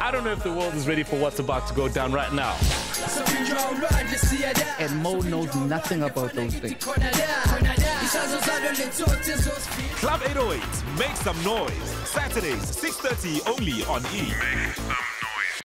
I don't know if the world is ready for what's about to go down right now. And Mo knows nothing about those things. Club 808, make some noise. Saturdays, 6.30 only on E.